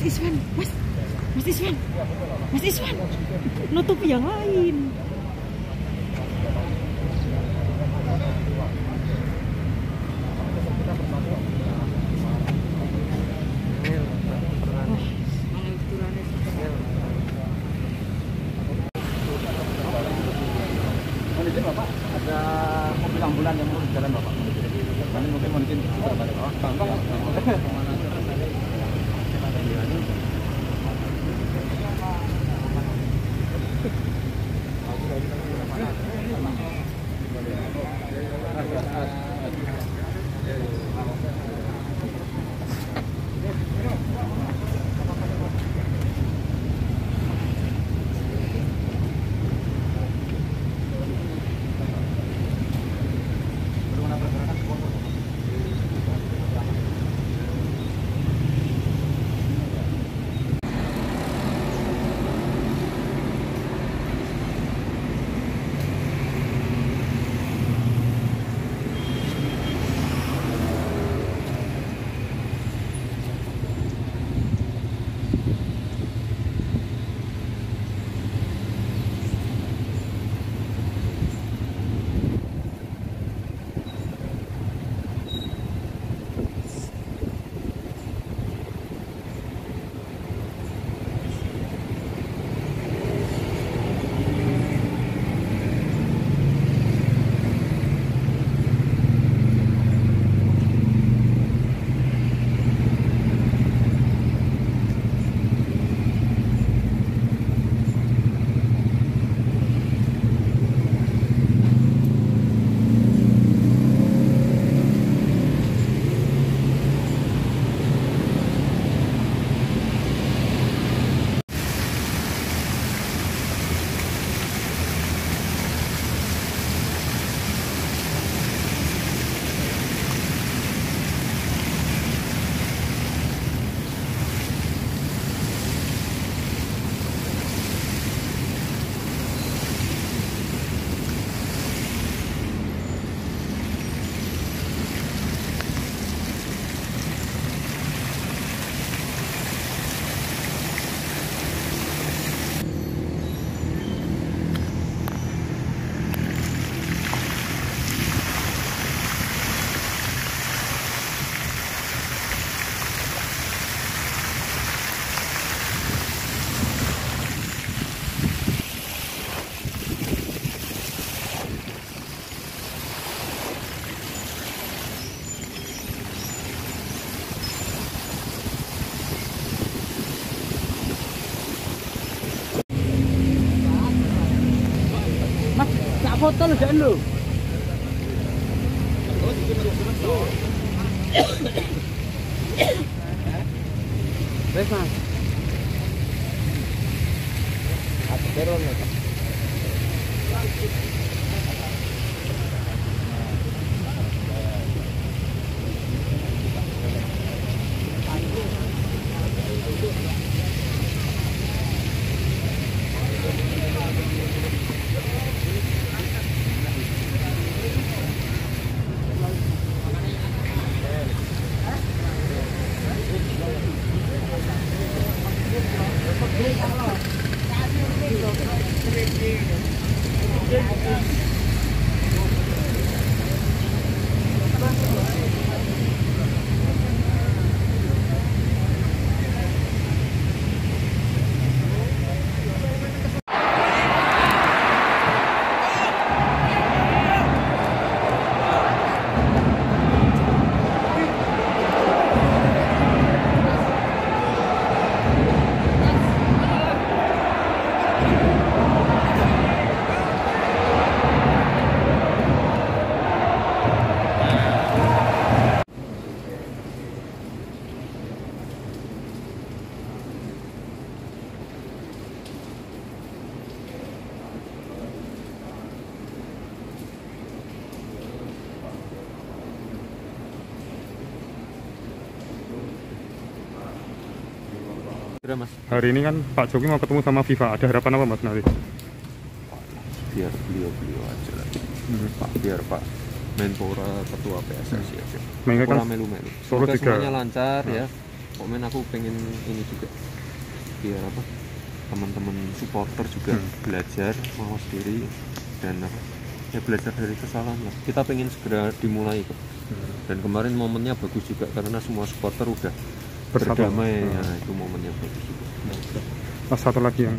Mas Iswan, Mas Iswan, nutupi yang lain. Mohon izin Bapak, ada mobil ambulan yang mau jalan Bapak. Mungkin ya Bapak. hotel sẽ lử đấy mà Hasta luego. Wes mas. kira mas? Hari ini kan Pak Jokowi mau ketemu sama FIFA ada harapan apa mas nanti? Biar beliau beliau aja lah. Hmm. Pak biar Pak Menpora Ketua PSSI aja ya, Mainnya kan melu melu Solo tiga. semuanya lancar nah. ya. Komen aku pengen ini juga. Biar apa? Teman-teman supporter juga hmm. belajar mawas diri dan ya belajar dari kesalahan lah. Kita pengen segera dimulai kok. Hmm. dan kemarin momennya bagus juga karena semua supporter udah bersatu. Berdamai, ya, itu momen yang bagus. Nah, satu lagi yang